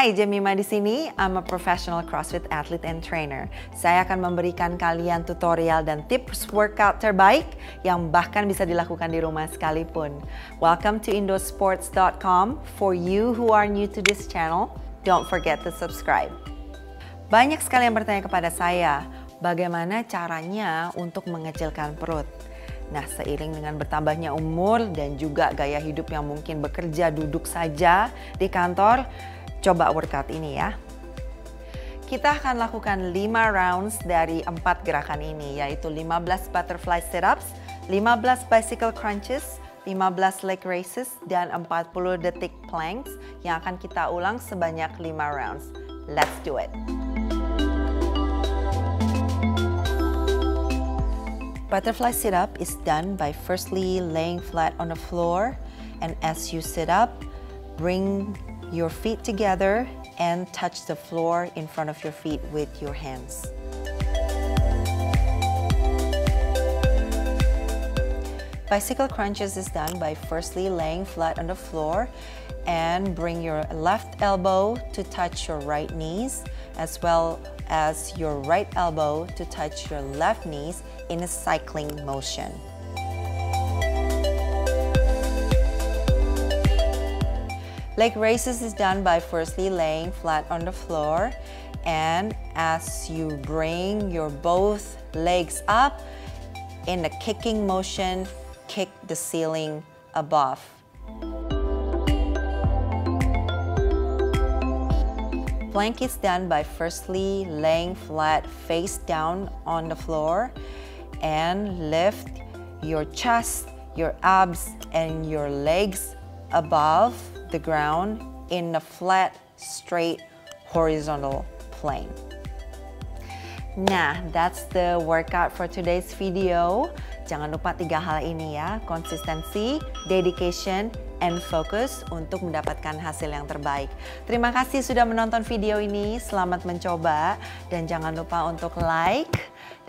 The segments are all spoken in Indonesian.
Hai, Jemima di sini. I'm a professional CrossFit athlete and trainer. Saya akan memberikan kalian tutorial dan tips workout terbaik yang bahkan bisa dilakukan di rumah sekalipun. Welcome to indosports.com. For you who are new to this channel, don't forget to subscribe. Banyak sekali yang bertanya kepada saya, bagaimana caranya untuk mengecilkan perut? Nah, seiring dengan bertambahnya umur dan juga gaya hidup yang mungkin bekerja duduk saja di kantor, Coba workout ini ya. Kita akan lakukan 5 rounds dari 4 gerakan ini, yaitu 15 butterfly sit-ups, 15 bicycle crunches, 15 leg raises, dan 40 detik planks yang akan kita ulang sebanyak 5 rounds. Let's do it! Butterfly sit-up is done by firstly laying flat on the floor, and as you sit up, bring your feet together and touch the floor in front of your feet with your hands. Bicycle crunches is done by firstly laying flat on the floor and bring your left elbow to touch your right knees as well as your right elbow to touch your left knees in a cycling motion. Leg raises is done by firstly laying flat on the floor and as you bring your both legs up in a kicking motion, kick the ceiling above. Plank is done by firstly laying flat face down on the floor and lift your chest, your abs, and your legs above the ground in a flat, straight, horizontal plane. Nah, that's the workout for today's video. Jangan lupa tiga hal ini ya, konsistensi, dedication, and focus untuk mendapatkan hasil yang terbaik. Terima kasih sudah menonton video ini, selamat mencoba, dan jangan lupa untuk like,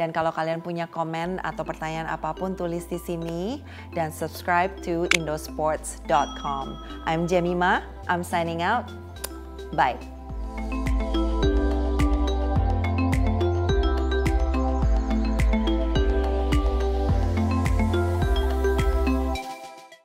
dan kalau kalian punya komen atau pertanyaan apa pun tulis di sini, dan subscribe to indosports.com. I'm Jemima, I'm signing out, bye.